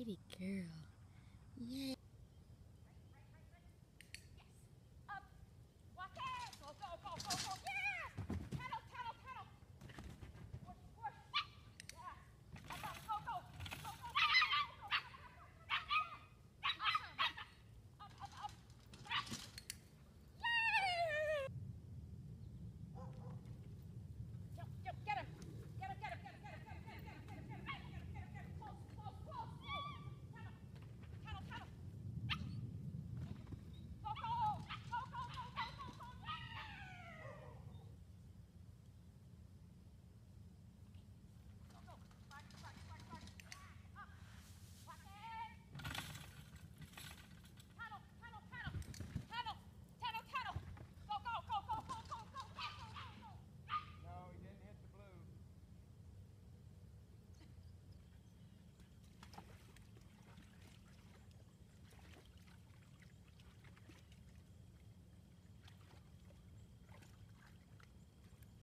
Pretty girl.